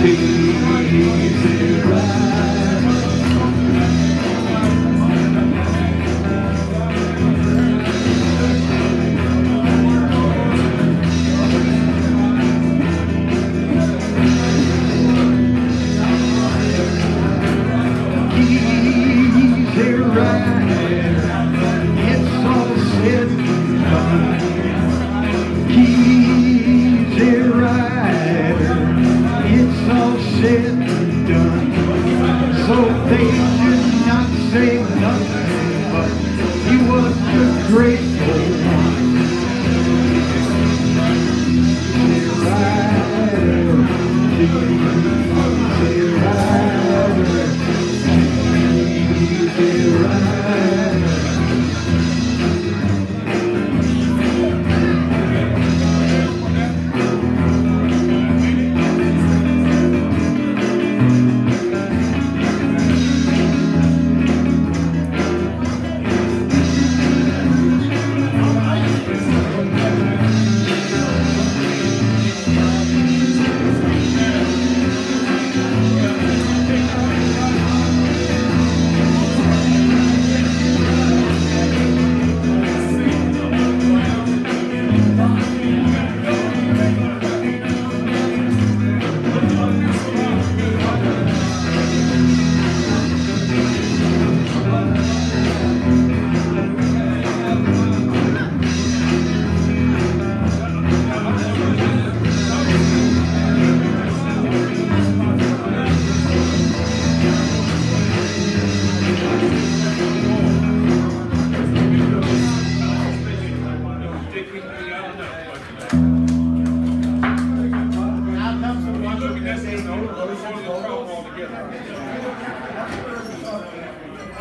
Easy ride.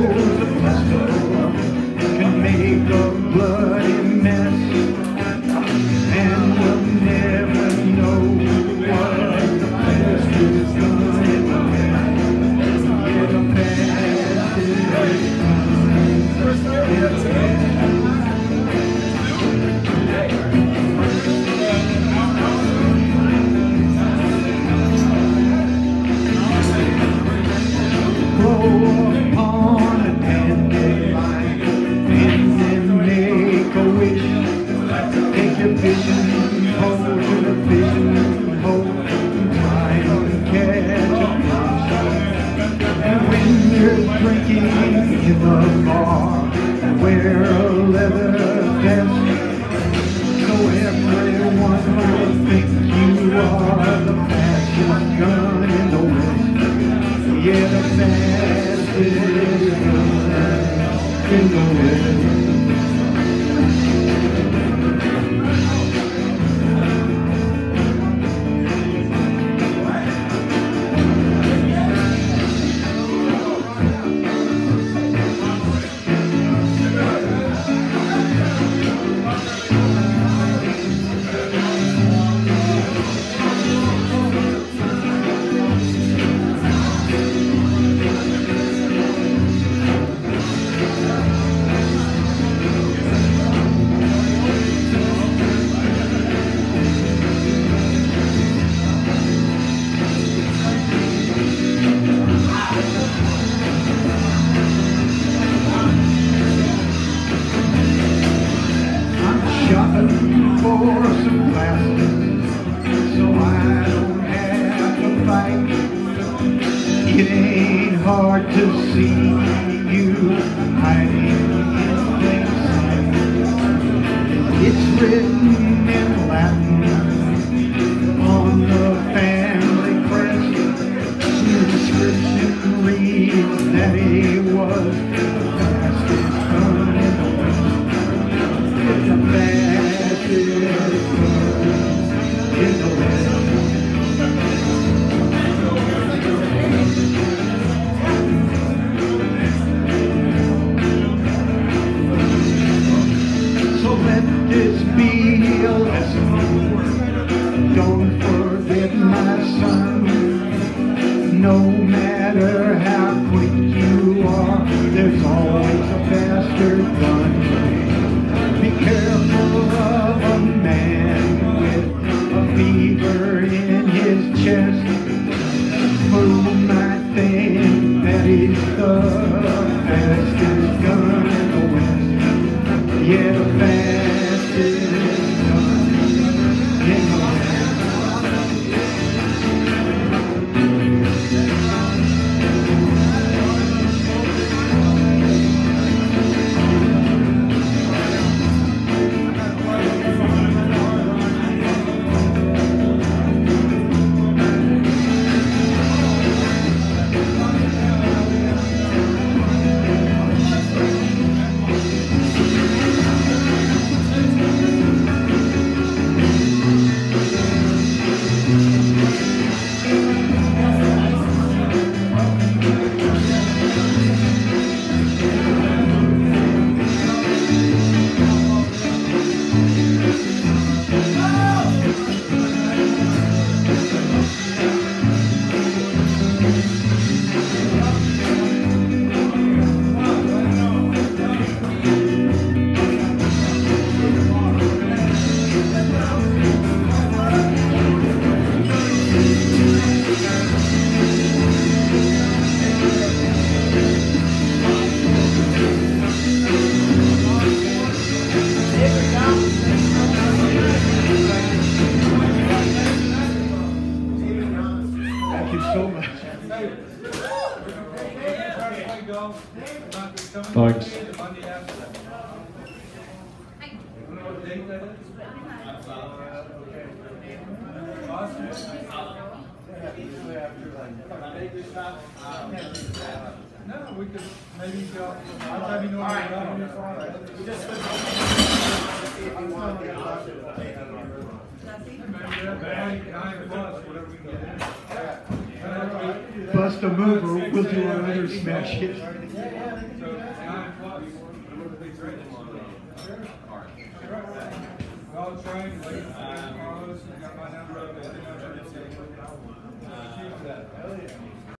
mess. skinny in the bar and wear a leather vest. So everyone will think you are the fastest gun in the West. Yeah, the fastest gun in the West. 왜 after Thanks. Bust a mover, we'll do our other smash hit.